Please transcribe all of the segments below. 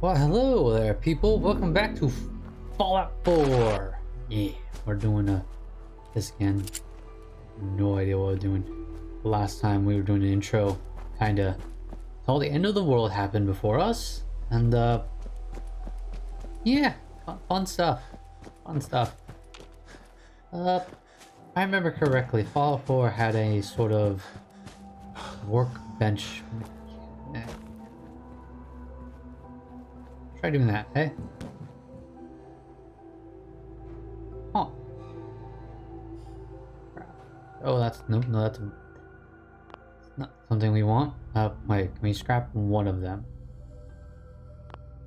Well, hello there, people. Welcome back to Fallout 4. Yeah, we're doing uh, this again. No idea what we're doing. Last time we were doing an intro, kinda. All the end of the world happened before us, and uh, yeah, fun, fun stuff. Fun stuff. Uh, I remember correctly, Fallout 4 had a sort of workbench. Try doing that, hey? Huh. Oh, that's no, no, that's not something we want. Uh, wait, can we scrap one of them?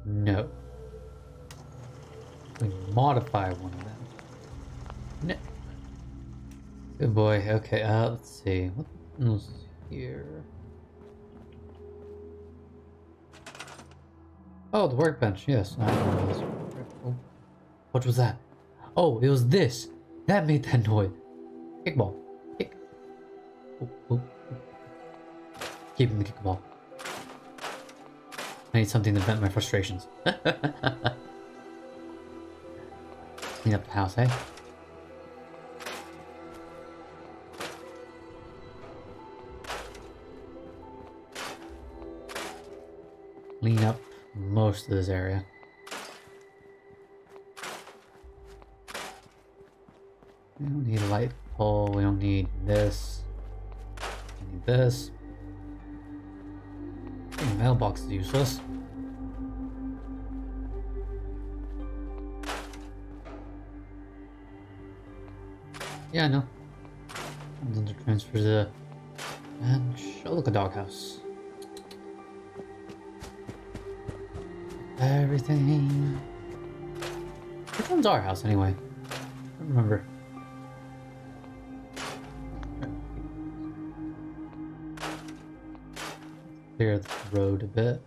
No. We modify one of them. No. Good boy. Okay, uh, let's see. What else is here? Oh, the workbench. Yes. I know. Oh, What was that? Oh, it was this. That made that noise. Kickball. Kick. Oh, oh, oh. Keep him the kickball. I need something to vent my frustrations. Clean up the house, eh? Clean up most of this area. We don't need a light pole, we don't need this. We need this. The mailbox is useless. Yeah, I know. And then to transfer the and oh look a doghouse. Everything. Which one's our house anyway? I don't remember. Clear the road a bit.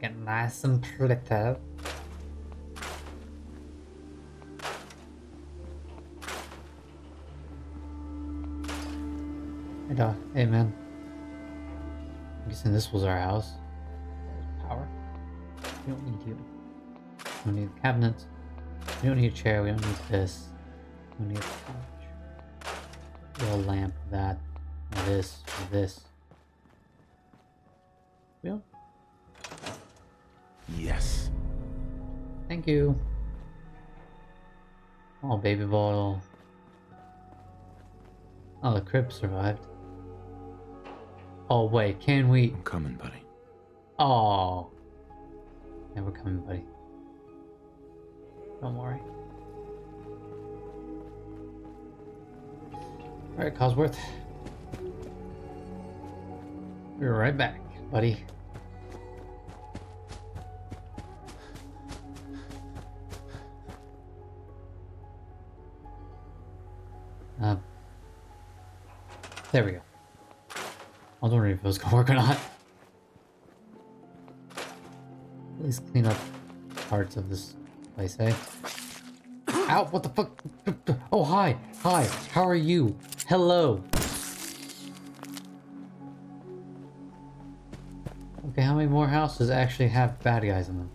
Get nice and pretty. Hey dog. Hey man. I'm guessing this was our house. We don't need you. We don't need a cabinet. We don't need a chair. We don't need this. We don't need a couch. Little lamp, that, this, this. We don't. Yes. Thank you. Oh, baby bottle. Oh, the crib survived. Oh, wait, can we? I'm coming, buddy. Oh. Yeah, we're coming, buddy. Don't worry. Alright, Codsworth. We're right back, buddy. Uh, there we go. I was wondering if it was gonna work or not. Least clean up parts of this place, eh? Ow, what the fuck? Oh, hi, hi, how are you? Hello. Okay, how many more houses actually have bad guys in them?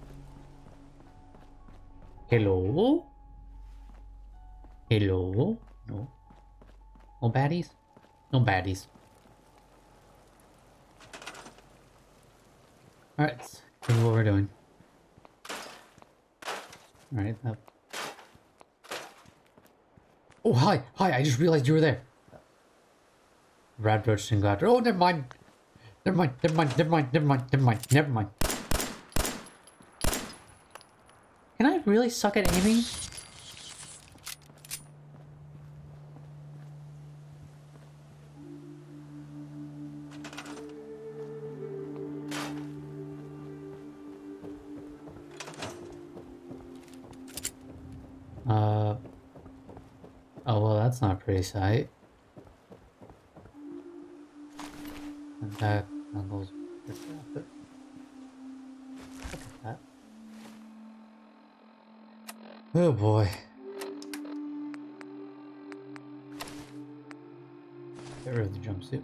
Hello? Hello? No. No baddies? No baddies. Alright, is what we're doing. Alright, that... Uh. Oh, hi! Hi, I just realized you were there! Radroach and Gladder. Oh, never mind! Never mind, never mind, never mind, never mind, never mind, never mind. Can I really suck at aiming? That's not a pretty sight. And that. Look at that. Oh boy. Get rid of the jumpsuit.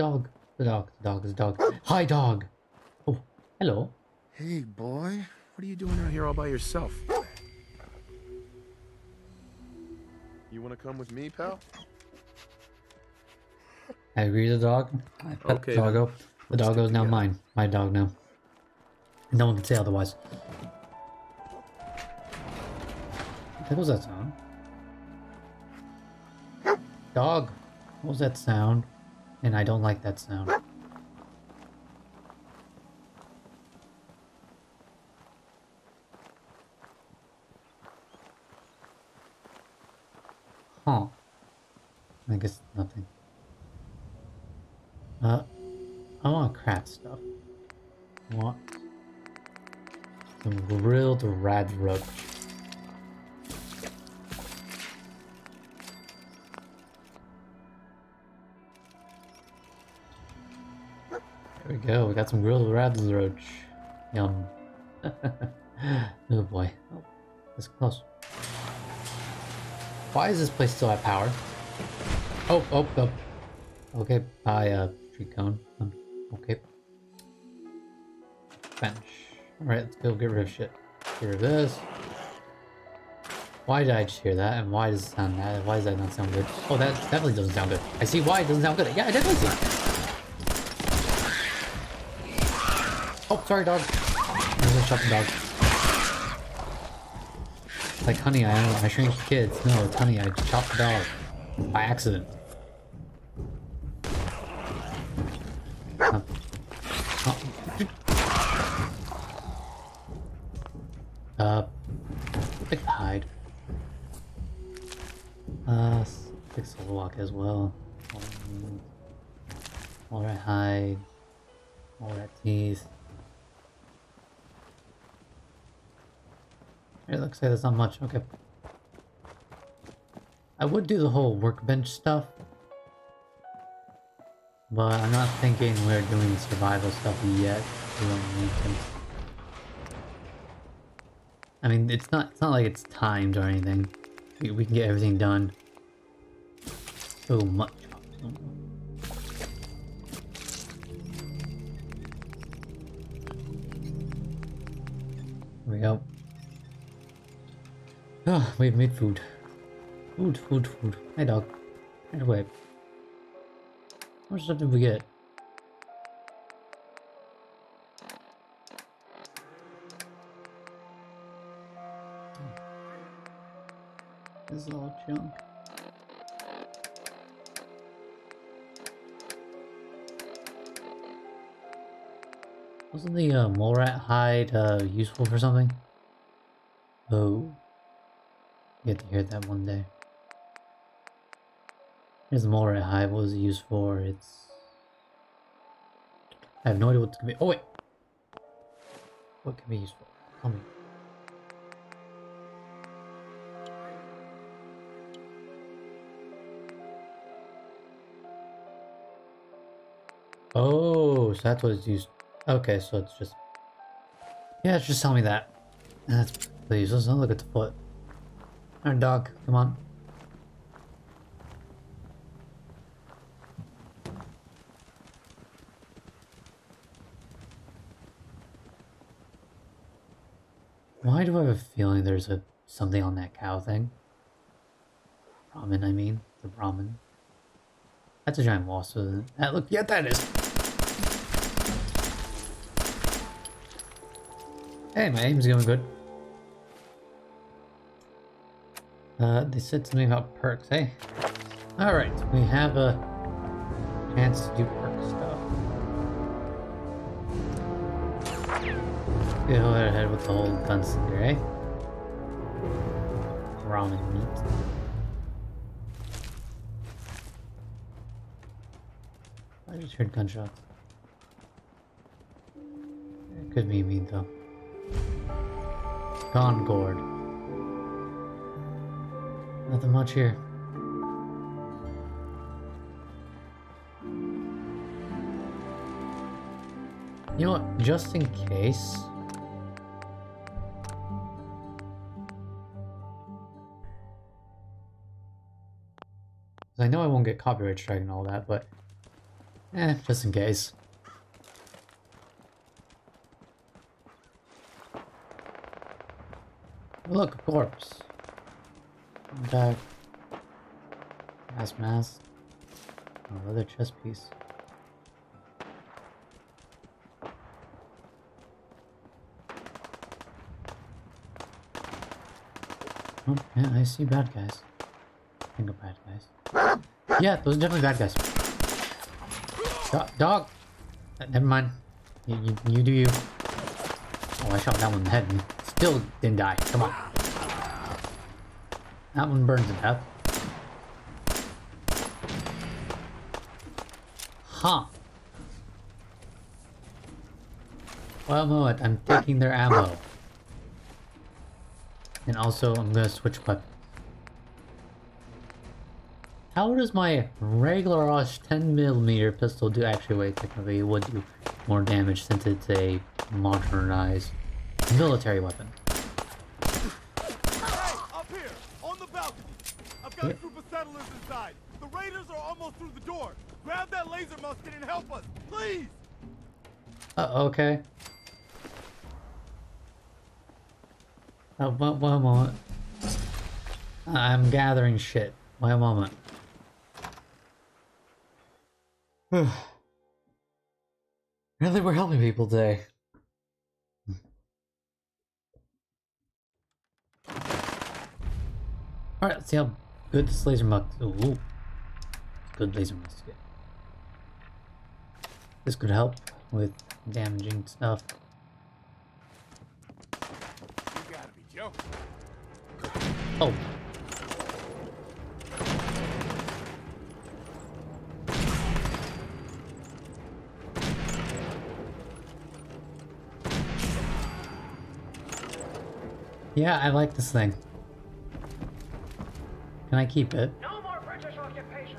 Dog. The dog. The dog. The dog. Hi, dog. Oh, hello. Hey, boy. What are you doing out here all by yourself? You want to come with me, pal? I agree with the dog. I pet Okay, the doggo. The Let's doggo is now together. Uh, mine. My dog now. No one can say otherwise. What was that sound? Dog. What was that sound? And I don't like that sound. Some grilled roach. Yum. oh boy. Oh, that's close. Why is this place still at power? Oh, oh, oh. Okay, bye, uh, tree cone. Um, okay. Bench. Alright, let's go get rid of shit. Get rid of this. Why did I just hear that? And why does it sound that? Why does that not sound good? Oh, that definitely doesn't sound good. I see why it doesn't sound good. Yeah, I definitely see. Sorry, dog. I'm gonna shot the dog. It's like, honey, I, I shrink kids. No, it's honey, I chopped the dog. By accident. Like there's not much. Okay. I would do the whole workbench stuff. But I'm not thinking we're doing survival stuff yet. We don't need to. I mean, it's not it's not like it's timed or anything. We, we can get everything done so much. We go. Ah, we've made food. Food, food, food. Hey dog. Right away. How much stuff did we get? This is all junk. Wasn't the uh, mole rat hide uh, useful for something? Oh. Have to hear that one day. Here's mole rat hide. What was it used for? It's... I have no idea what it's gonna be. Oh wait! What can be used for? Tell me. Oh, so that's what it's used. Okay, so it's just. Yeah, it's just tell me that. That's please. Let's not look at the foot. Our dog, come on. Why do I have a feeling there's a something on that cow thing? Ramen, I mean, the Brahmin. That's a giant wasp, it? That look, yeah, that is. Hey, my aim's going good. Uh, they said something about perks, hey? Alright, we have a chance to do perk stuff. Go ahead with the whole gunslinger, eh? Brahmin meat. I just heard gunshots. It could be me though. Gone gourd. Nothing much here. You know what, just in case... I know I won't get copyright strike and all that, but... Eh, just in case. Look, corpse. Back. Gas mask. Another chest piece. Oh, yeah, I see bad guys. I think of bad guys. Yeah, those are definitely bad guys. Do dog! Uh, never mind. You, you, you do you. Oh, I shot that one in the head and still didn't die. Come on. That one burns to death. Huh. Well, moment, I'm taking their ammo. And also, I'm gonna switch weapon. How does my regular Ross 10mm pistol do actually wait technically it would do more damage since it's a modernized military weapon. Hey, up here, on the balcony. I've got a group of settlers inside. The raiders are almost through the door. Grab that laser musket and help us, please. Uh, okay. Uh, one, one moment. I'm gathering shit. One moment. really, we're helping people today. Alright, let's see how good this laser musket. Ooh. Good laser musket. This could help with damaging stuff. You gotta be joking. Oh. Yeah, I like this thing. Can I keep it? No more British occupation.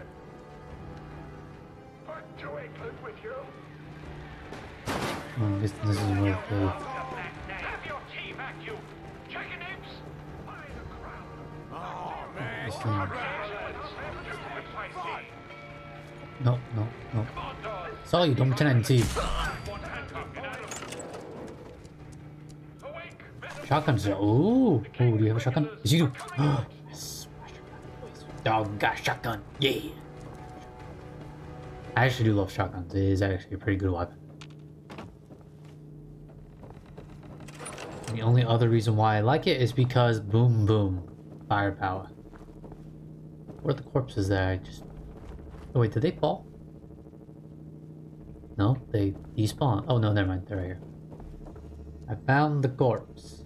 Put to England with you. Oh, this, this is worth the... Have your tea back, you chicken apes. By the crown. Oh, man. This thing. No, no, no. Come on, dogs. Saw you, don't pretend I didn't see you. One handcuff, get out of Awake, men of Shotguns. Ooh. Ooh, do you have a shotgun? Yes, you do. Dog got shotgun. Yeah. I actually do love shotguns. It is actually a pretty good weapon. The only other reason why I like it is because boom, boom, firepower. Where are the corpses there? I just. Oh wait, did they fall? No, they despawn. Oh no, never mind. They're right here. I found the corpse.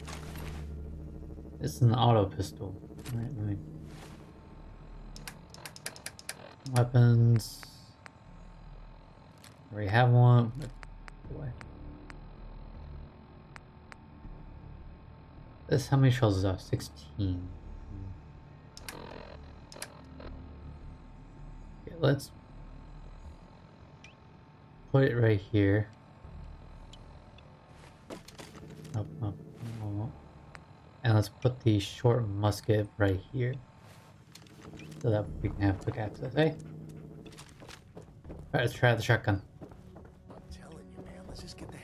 It's an auto pistol. Right, let Weapons. Already have one. Boy. This how many shells is that? 16. Okay, let's put it right here. Up, up, up. And let's put the short musket right here. So that we can have quick access, eh? Alright, let's try the shotgun.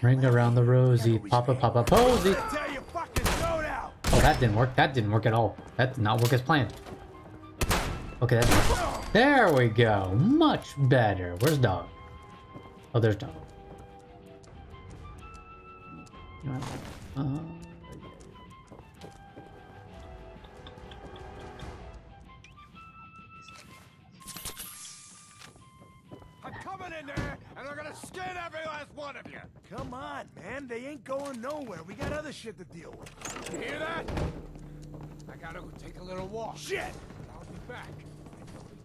Ring around the rosy, papa papa posy! Oh, that didn't work. That didn't work at all. That did not work as planned. Okay, that. There we go. Much better. Where's dog? Oh, there's dog. Uh, one of you. Come on, man. They ain't going nowhere. We got other shit to deal with. You hear that? I gotta go take a little walk. Shit! I'll be back, and you'll be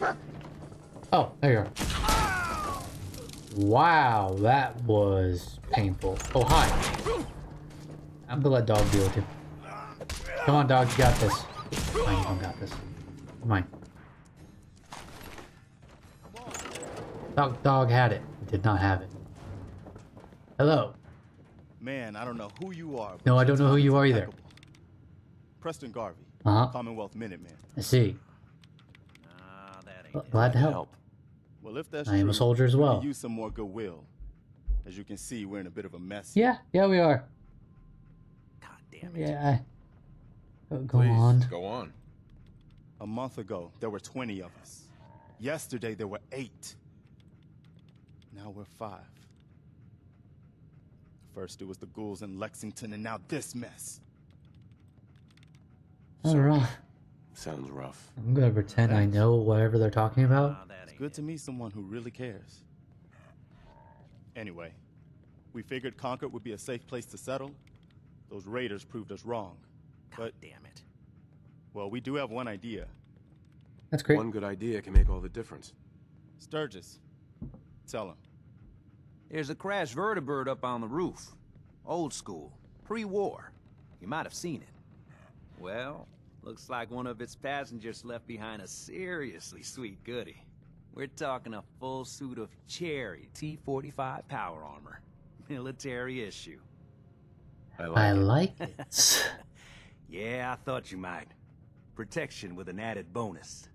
dead. oh, there you are. Wow, that was painful. Oh, hi. I'm gonna let dog deal with you. Come on, dog. You got this. Fine, you don't got this. Come on. Dog, dog had it. It did not have it. Hello. Man, I don't know who you are. No, I don't know who you is are either. Preston Garvey, Uh huh. Commonwealth Minuteman. I see. Well, Glad to help. Well, if that's I am a true, soldier as we well. Use some more goodwill. As you can see, we're in a bit of a mess. Yeah, yeah, we are. God damn it. Yeah. I- Go Please, on. Go on. A month ago, there were 20 of us. Yesterday, there were eight. Now we're five. First, it was the ghouls in Lexington, and now this mess. All right. Sounds rough. I'm gonna pretend I know whatever they're talking about. Nah, It's good it. to meet someone who really cares. Anyway, we figured Concord would be a safe place to settle. Those raiders proved us wrong. God But, damn it. well, we do have one idea. That's great. One good idea can make all the difference. Sturgis, tell him. There's a crashed vertibird up on the roof. Old school. Pre-war. You might have seen it. Well, looks like one of its passengers left behind a seriously sweet goodie. We're talking a full suit of cherry T-45 power armor. Military issue. I like I it. like it. Yeah, I thought you might. Protection with an added bonus.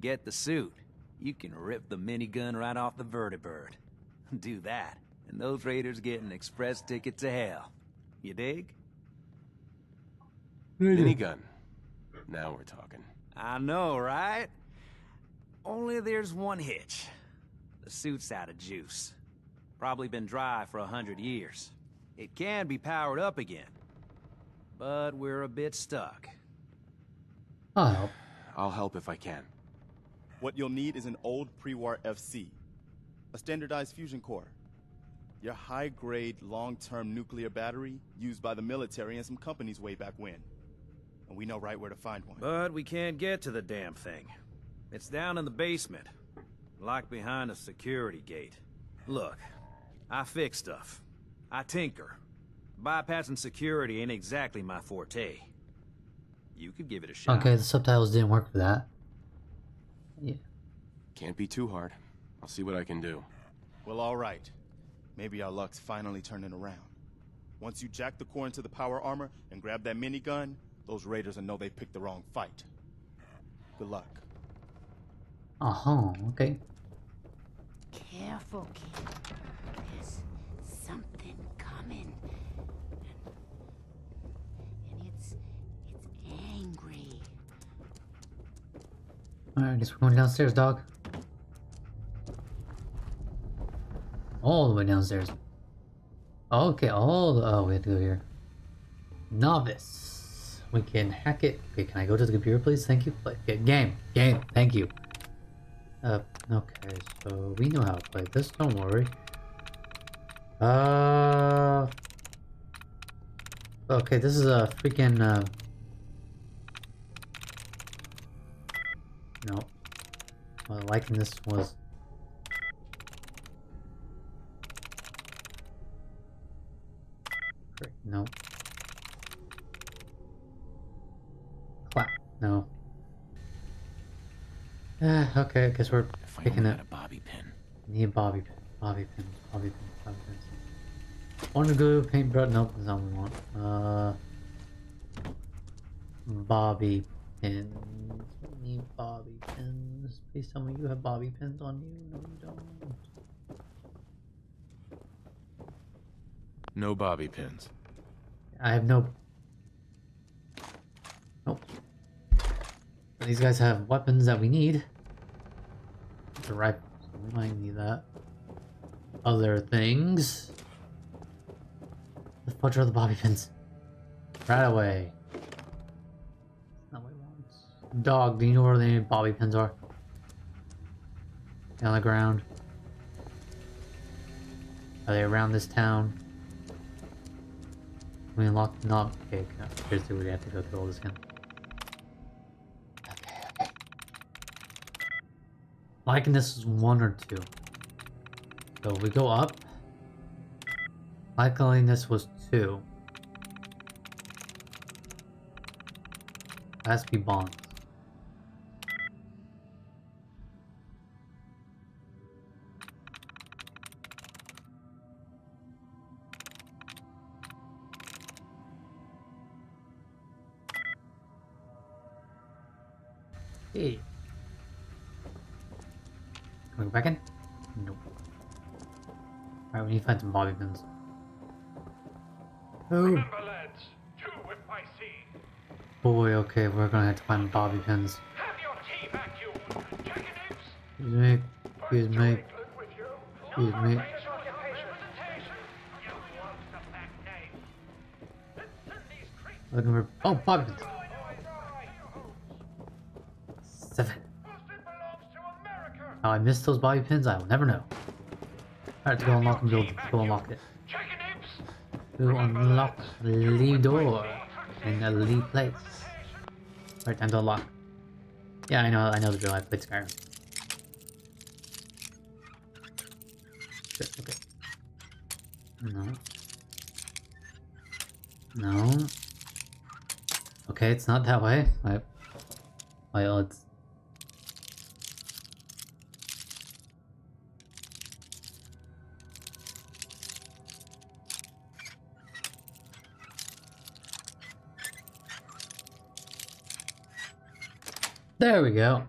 Get the suit. You can rip the minigun right off the vertibird. Do that, and those raiders get an express ticket to hell. You dig? Minigun. Now we're talking. I know, right? Only there's one hitch. The suit's out of juice. Probably been dry for a hundred years. It can be powered up again. But we're a bit stuck. I'll help. I'll help if I can. What you'll need is an old pre-war FC, a standardized fusion core, your high-grade, long-term nuclear battery used by the military and some companies way back when. And we know right where to find one. But we can't get to the damn thing. It's down in the basement, locked behind a security gate. Look, I fix stuff. I tinker. Bypassing security ain't exactly my forte. You could give it a shot. Okay, the subtitles didn't work for that. Yeah. Can't be too hard. I'll see what I can do. Well, all right. Maybe our luck's finally turning around. Once you jack the core into the power armor and grab that minigun, those raiders will know they picked the wrong fight. Good luck. Uh huh. Okay. Careful, kid. There's something coming. And it's it's angry. Alright, guess we're going downstairs, dog. All the way downstairs. Okay, all the, oh, we have to go here. Novice. We can hack it. Okay, can I go to the computer, please? Thank you. Play. Game. Game. Thank you. Uh, okay, so we know how to play this. Don't worry. Uh. Okay, this is a freaking, uh. No. Well, liking this was. No. Clap. No. Ah, okay, I guess we're If picking had a bobby pin. Need a bobby pin. Bobby pins. Bobby pins. Bobby pins. Wonder glue, paintbrush. Nope, that's what we want. Uh, bobby We need bobby pins. Please tell me you have bobby pins on you. No, you don't. No bobby pins. I have no. Nope. These guys have weapons that we need. The rifle. We might need that. Other things. The fudge are the bobby pins. Right away. Dog, do you know where the bobby pins are? On the ground. Are they around this town? We unlocked not okay, no, seriously we have to go through all this again. Okay, okay. Liking this is one or two. So if we go up. Liking this was two. To be bonds. Hey. we go back in? Nope. Alright, we need to find some bobby pins. Oh Remember, lads, two if I see. boy, okay, we're gonna have to find bobby pins. Have your tea. Chicken apes. Excuse me, excuse me, excuse me. Raise your representation. You want the back name. Let's send these creeps Looking for oh bobby pins. Missed those bobby pins, I will never know. I have to go unlock and build, go unlock it. To unlock the door in a Lee place. Right, time to unlock. Yeah, I know, I know the drill. I played Skyrim. Okay. No. No. Okay, it's not that way. I. Well, it's. There we go.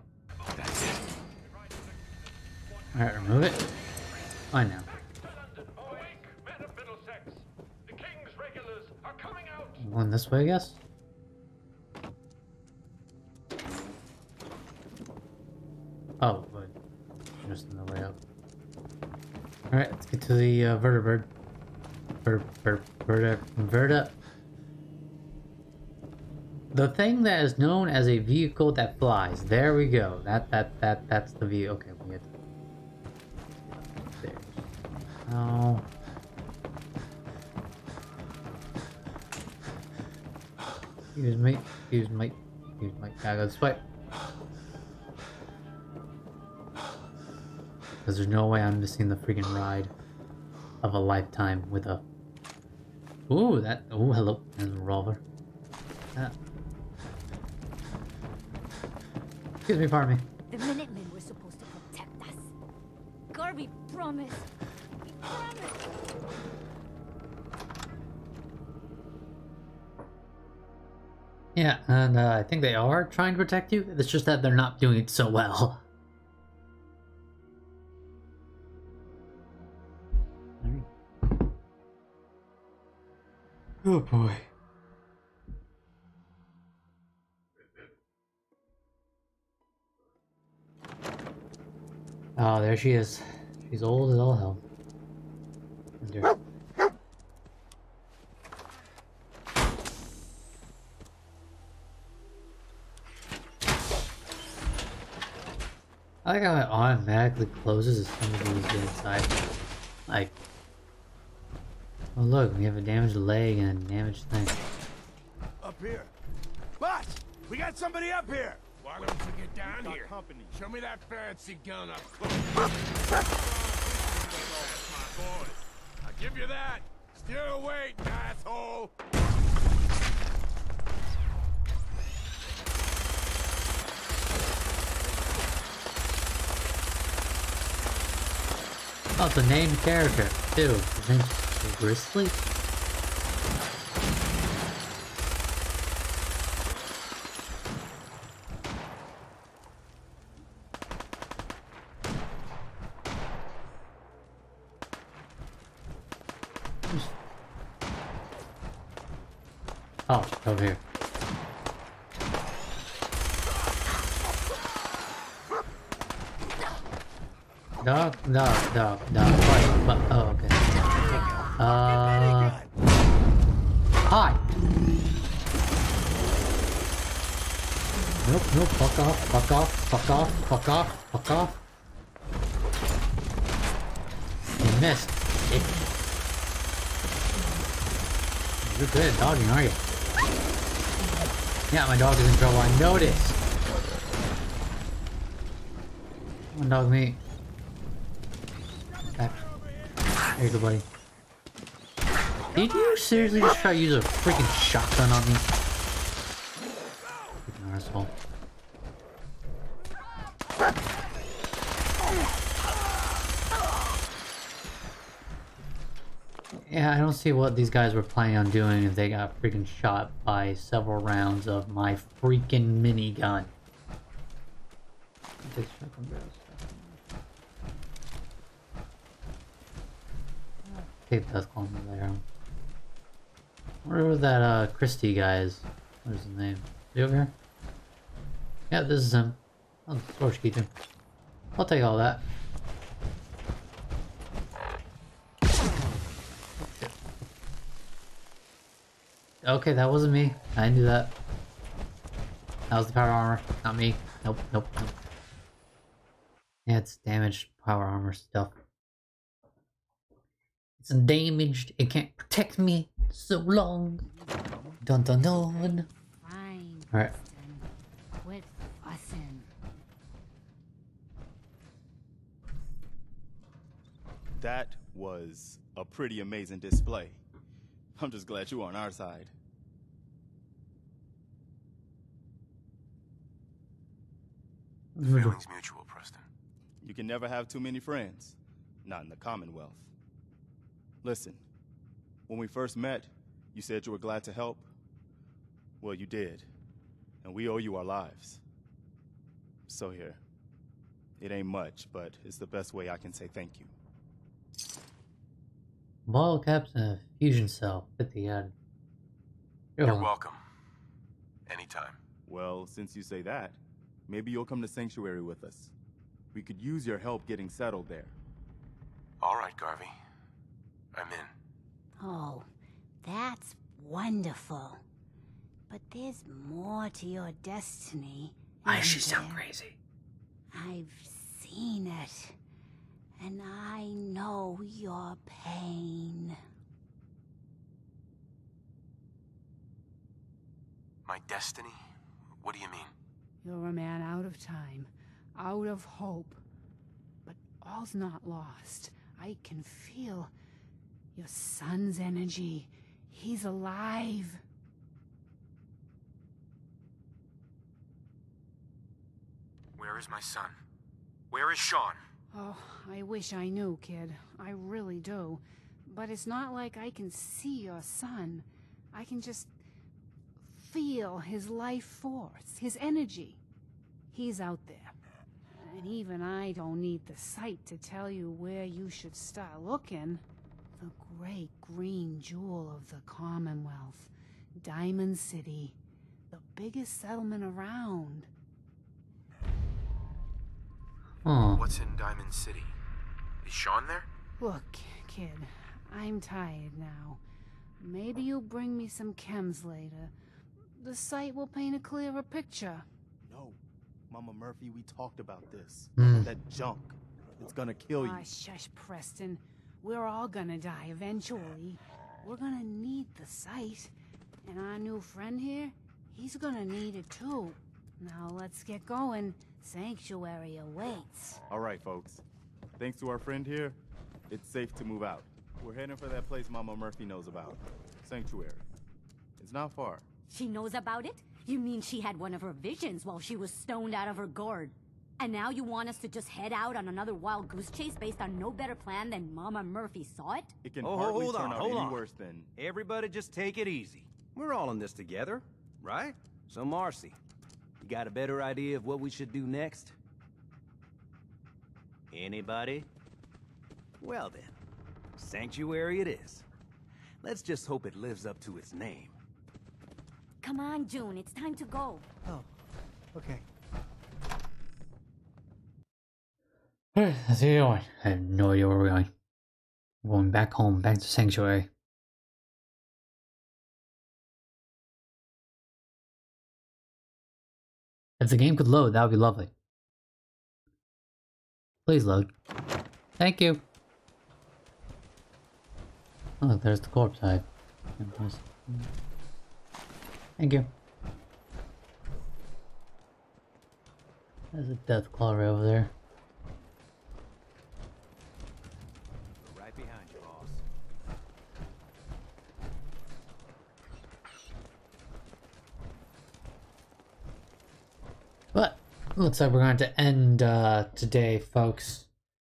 Alright, remove it. I know. London, awake, men of Middlesex. The king's regulars are coming out. Going this way, I guess? Oh, but just in the way up. Alright, let's get to the uh, vertibird. Ver, ver, verta, verta. The thing that is known as a vehicle that flies. There we go. That that that that's the view. Okay, we get there. Oh. Excuse me. Excuse me. Excuse me. Gotta go this way. Because there's no way I'm missing the freaking ride of a lifetime with a. Ooh, that. Ooh, hello. There's a revolver. Ah. Excuse me, pardon me. The Minutemen were supposed to protect us. Garvey promised. He promised. Yeah, and uh, I think they are trying to protect you. It's just that they're not doing it so well. Oh boy. Oh, there she is. She's old as all hell. Wonder- I like how it automatically closes as soon as we get inside. Like, oh look, we have a damaged leg and a damaged thing. Up here. Boss, we got somebody up here. Why don't you get down Got here? company. Show me that fancy gun up close. my boys. I give you that. Still wait, asshole. Oh, it's a named character. too. his name's Gristle? Oh, over here. Dog, dog, dog, dog. What? What? Oh, okay. Uh, hi. Nope, nope. Fuck off. Fuck off. Fuck off. Fuck off. You missed. You're good at dogging, are you? Yeah, my dog is in trouble. I noticed. One dog me. Back. There you go, buddy. Did you seriously just try to use a freaking shotgun on me? see what these guys were planning on doing if they got freaking shot by several rounds of my freaking minigun. Take Death Claw over there. Where was that uh, Christie guy is? What is his name? Is over here? Yeah, this is him. Oh, Source Keaton. I'll take all that. Okay, that wasn't me. I knew that. That was the power armor, not me. Nope, nope, nope. Yeah, it's damaged power armor stuff. It's damaged. It can't protect me so long. Dun dun dun. Fine. All right. Quit fussing. That was a pretty amazing display. I'm just glad you were on our side. Feelings mutual, Preston. You can never have too many friends. Not in the Commonwealth. Listen, when we first met, you said you were glad to help. Well, you did. And we owe you our lives. So here. It ain't much, but it's the best way I can say thank you. Bottle caps and a fusion cell. 50 ad. You're You're welcome. welcome. Anytime. Well, since you say that, maybe you'll come to Sanctuary with us. We could use your help getting settled there. All right, Garvey. I'm in. Oh, that's wonderful. But there's more to your destiny. Why does isn't she sound crazy? I've seen it. And I know your pain. My destiny? What do you mean? You're a man out of time, out of hope. But all's not lost. I can feel your son's energy. He's alive. Where is my son? Where is Sean? Oh, I wish I knew, kid. I really do. But it's not like I can see your son. I can just feel his life force, his energy. He's out there. And even I don't need the sight to tell you where you should start looking. The great green jewel of the Commonwealth. Diamond City. The biggest settlement around. Oh, What's in Diamond City? Is Sean there? Look, kid, I'm tired now. Maybe you'll bring me some chems later. The sight will paint a clearer picture. No, Mama Murphy, we talked about this. Hmm. That junk. It's gonna kill you. Ah, shush, Preston. We're all gonna die eventually. We're gonna need the sight. And our new friend here, he's gonna need it too. Now let's get going. Sanctuary awaits. All right, folks. Thanks to our friend here, it's safe to move out. We're heading for that place Mama Murphy knows about. Sanctuary. It's not far. She knows about it? You mean she had one of her visions while she was stoned out of her gourd? And now you want us to just head out on another wild goose chase based on no better plan than Mama Murphy saw it? It can Oh, hardly hold turn out hold any on. worse than. Everybody just take it easy. We're all in this together, right? So, Marcy, you got a better idea of what we should do next? Anybody? Well then, Sanctuary it is. Let's just hope it lives up to its name. Come on, Jun, it's time to go. Oh, okay. Alright, let's get going. I have no idea where we're going. We're going back home, back to Sanctuary. If the game could load, that would be lovely. Please load. Thank you. Oh, look, there's the corpse hive. Thank you. There's a death claw right over there. looks like uh, we're going to end uh, today, folks.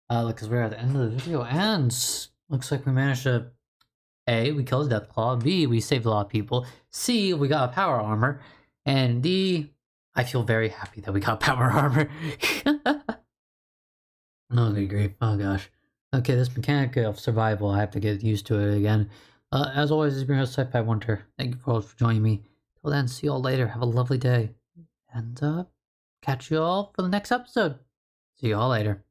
Uh, because we're at the end of the video, and looks like we managed to A, we killed death claw B, we saved a lot of people, C, we got power armor, and D, I feel very happy that we got power armor. oh, good grief. Oh, gosh. Okay, this mechanic of survival, I have to get used to it again. Uh, as always, it's been your host, Sci-Fi Wonder. Thank you for joining me. Till then, see you all later. Have a lovely day. And, uh... Catch you all for the next episode. See you all later.